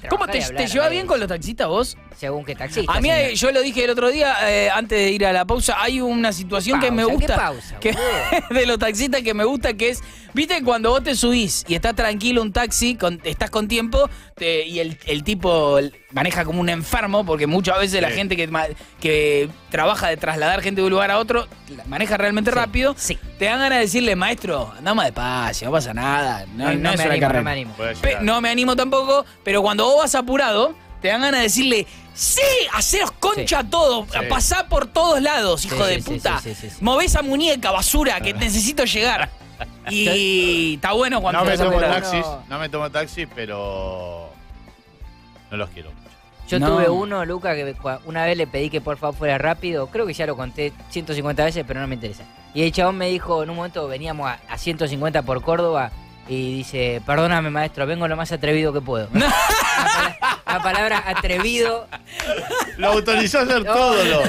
de ¿Cómo te, y te hablar, llevas Rey. bien con los taxistas vos? Según qué taxista. A mí, señor. eh, yo lo dije el otro día, eh, antes de ir a la pausa, hay una situación que me pausa? ¿Qué gusta. pausa, que- de los taxistas que me gusta, que es, viste, cuando vos te subís y está tranquilo un taxi, con- estás con tiempo, te- y el, el tipo maneja como un enfermo, porque muchas veces la gente que, que trabaja de trasladar gente de un lugar a otro, la maneja realmente Sí, rápido. sí. Te dan ganas de decirle, maestro, anda más despacio, no pasa nada. No, No, no no es me una animo, carrera. no me animo. Pe- no me animo tampoco, pero cuando vos vas apurado, te dan ganas de decirle, sí, haceros concha Sí. todo, Sí. pasá por todos lados, hijo Sí, de sí, sí, puta. sí, sí, sí. Movés esa muñeca, basura, que necesito llegar. Y está bueno cuando No me tomo taxis, no. me tomo taxis, pero no los quiero. Yo No. tuve uno, Luca, que una vez le pedí que por favor fuera rápido. Creo que ya lo conté 150 veces, pero no me interesa. Y el chabón me dijo, en un momento veníamos a, a 150 por Córdoba y dice, perdóname maestro, vengo lo más atrevido que puedo. La, pala- la palabra atrevido... Lo autorizó a hacer todo lo.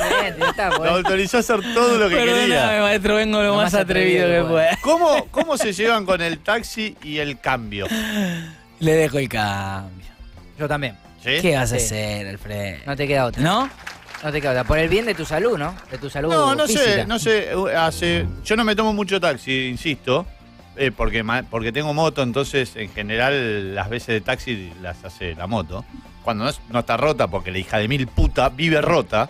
Lo autorizó a hacer todo lo que Perdóname, quería. maestro, vengo lo, más, atrevido, que pueda. ¿Cómo, ¿Cómo se llevan con el taxi y el cambio? Le dejo el cambio. Yo también. ¿Sí? ¿Qué vas a Sí. hacer, Alfredo? No te queda otra. ¿No? No te queda otra. Por el bien de tu salud, ¿no? De tu salud No, no sé, física. no sé. Hace, yo no me tomo mucho taxi, insisto, eh, porque, ma- porque tengo moto, entonces en general las veces de taxi las hace la moto. Cuando no, es- no está rota, porque la hija de mil puta vive rota.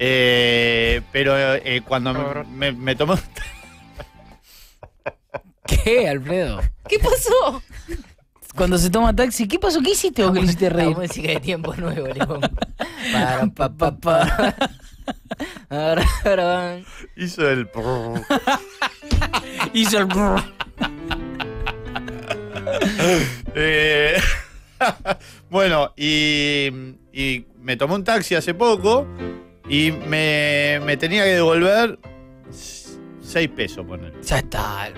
eh, pero eh, cuando me, me, me tomé... ¿Qué, Alfredo? ¿Qué pasó? Cuando se toma taxi, ¿qué pasó? ¿Qué hiciste vos que le hiciste La reír? música de tiempo nuevo, le pongo. Para, pa, pa, pa. Ahora, ahora. Hizo el... Hizo el... Eh, bueno, y, y me tomé un taxi hace poco y me, me tenía que devolver 6 pesos, poner. Ya está.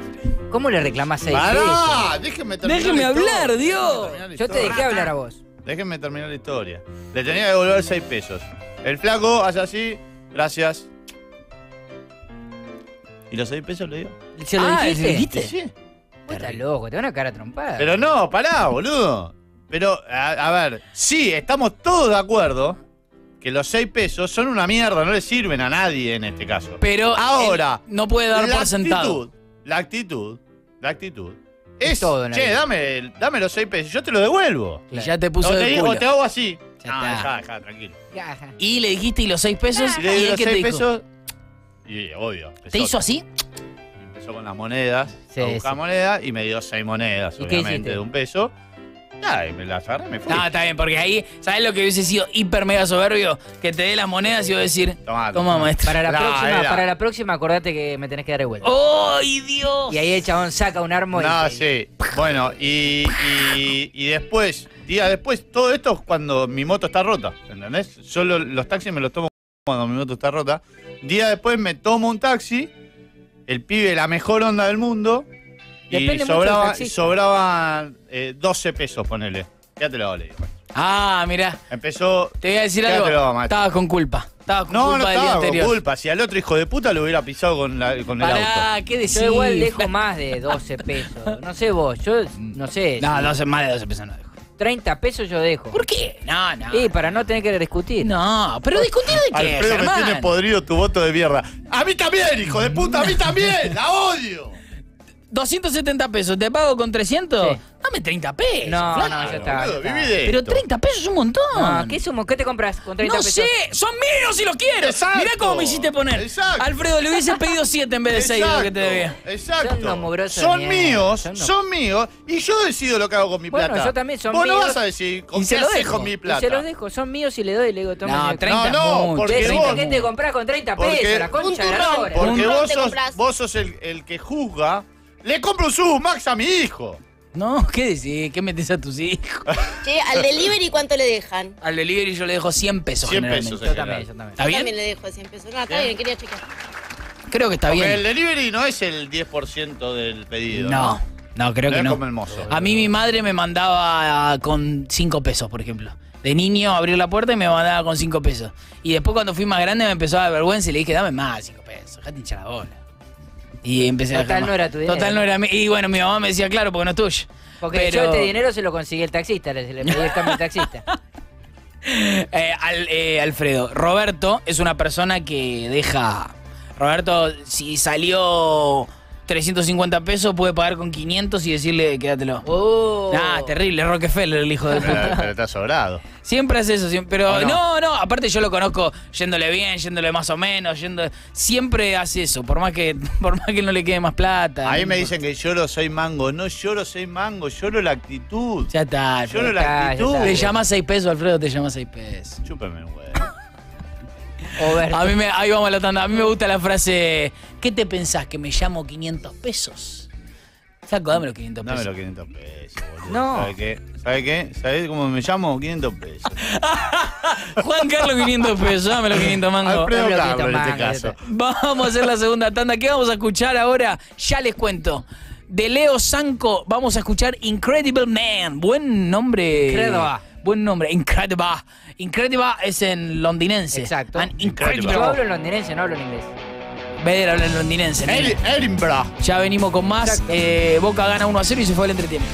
¿Cómo le reclamas seis pesos? ¡Pará! Déjenme terminar Déjeme la historia, hablar, Dios. Yo te dejé hablar a vos. Déjenme terminar la historia. Le tenía que devolver 6 pesos. El flaco hace así, gracias. ¿Y los 6 pesos le dio? ¿Se lo Ah, dijiste? ¿le dijiste? Sí. Vos estás loco, te van a cara trompada. Pero no, pará, boludo. Pero, a, a ver, sí, estamos todos de acuerdo que los 6 pesos son una mierda, no le sirven a nadie en este caso. Pero Ahora, no puede dar la por sentado. actitud, la actitud, la actitud, es, todo en la che, dame, dame los 6 pesos, yo te lo devuelvo. Y ya te puso o, te, de culo. te hago así. Ya no, está. dejá, dejá, tranquilo. Y le dijiste y los seis pesos. Y ¿Y, le los qué te 6 dijo? pesos. Y obvio. empezó- ¿Te hizo así? Empezó con las monedas, Sí, a buscar sí. monedas y me dio 6 monedas, ¿Y qué obviamente, hiciste? de un peso. Ah, y me las agarré y me fui. No, está bien, porque ahí, ¿sabes lo que hubiese sido hiper mega soberbio? Que te dé las monedas y vos decir, toma, tomá. maestro. Para la, No, próxima, era- para la próxima, acordate que me tenés que dar de vuelta. ¡Ay, Dios! Y ahí el chabón saca un arma y. No, y- sí. Bueno, y, y, y después, día después, todo esto es cuando mi moto está rota, ¿entendés? Solo los taxis me los tomo cuando mi moto está rota. Día después me tomo un taxi, el pibe la mejor onda del mundo, Depende y sobraba, sobraban eh, 12 pesos, ponele. Ya te lo hago, le. Ah, mirá, Empezó... te voy a decir algo. maestro. Estabas con culpa. Estabas con No, culpa no del día estaba con anterior. culpa. Si al otro hijo de puta lo hubiera pisado con, la- con el auto. Pará, ¿qué decís? Yo igual dejo más de 12 pesos. No sé vos, yo no sé. No, si 12, más de 12 pesos no dejo. 30 pesos yo dejo. ¿Por qué? No, no. Y para no tener que discutir. No, pero discutir de qué, Alfredo me tiene podrido tu voto de mierda. A mí también, hijo de puta, a mí también. La odio. 270 pesos, ¿te pago con 300? Sí. Dame 30 pesos. No, flaco. no, ya está. Boludo, ya está. viví de Pero esto. 30 pesos es un montón. No, ¿qué sumo? ¿Qué te compras con 30 No pesos? sé, son míos si los quiero. Exacto. Mirá cómo me hiciste poner. Exacto. Alfredo, le hubiese pedido 7 en vez de 6 lo que te debía. Exacto. Son Son míos, son son, míos, y yo decido lo que hago con mi Bueno, plata. yo también, son Vos no míos. vas a decir con Y qué haces dejo. con mi Y plata. se los dejo, son míos y le doy y le digo, toma. No, me- 30 No, no, porque ¿Qué, vos- ¿Qué te compras con 30 Porque- pesos? La concha de la. Porque vos te sos, compras. vos sos el, el que juzga. Le compro un Sub Max a mi hijo. No, ¿qué decís? ¿Qué metes a tus hijos? Che, al delivery, ¿cuánto le dejan? Al delivery yo le dejo 100 pesos 100 generalmente. pesos, Yo también, yo también. ¿Está Yo bien? también le dejo 100 pesos. No, está Bien. bien, quería checar. Creo que está Porque bien. el delivery no es el 10% del pedido. No, no, creo No que es no. como el mozo. A mí mi madre me mandaba con 5 pesos, por ejemplo. De niño abrir la puerta y me mandaba con 5 pesos. Y después cuando fui más grande me empezó a dar vergüenza y le dije, dame más 5 pesos, dejate hinchar la bola. Y empecé a Total, dejar más. no era tu dinero. Total no era mi- Y bueno, mi mamá me decía, claro, porque no es tuyo. Porque pero, yo este dinero se lo conseguí el taxista, le, le pedí el cambio al taxista. eh, al- eh, Alfredo, Roberto es una persona que deja. Roberto, si salió 350 pesos, puede pagar con 500 y decirle quédatelo. Oh. Ah, terrible, Rockefeller, el hijo de puta. pero está sobrado. Siempre hace eso, siempre, pero ¿O no? no? no, aparte yo lo conozco yéndole bien, yéndole más o menos, yendo, siempre hace eso, por más que por más que no le quede más plata. Ahí no me dicen que lloro soy mango. No lloro soy mango, lloro la actitud. Ya está. Lloro Alfredo. la actitud. Te llama 6 pesos, Alfredo, te llama 6 pesos. Chúpeme, güey. Oberto. A mí me, ahí vamos a la tanda. A mí me gusta la frase, ¿qué te pensás? ¿Que me llamo 500 pesos? Saco, dame los 500 Dame pesos. los 500 pesos, boludo. No. ¿Sabe qué? ¿Sabe qué? ¿Sabe cómo me llamo? 500 pesos. Juan Carlos 500 pesos, dame los 500 mango. Alfredo Dame Carlos en 500 este mangos, caso. Vamos a hacer la segunda tanda. ¿Qué vamos a escuchar ahora? Ya les cuento. De Leo Sanco vamos a escuchar Incredible Man. Buen nombre. Incredible. Buen nombre. Incredible. Incredible es en londinense. Exacto. An incredible. Yo hablo en londinense, no hablo en inglés. Vedder habla en londinense. Edi- Edinburgh. Ya venimos con más. Eh, Boca gana 1 a 0 y se fue al entretiempo.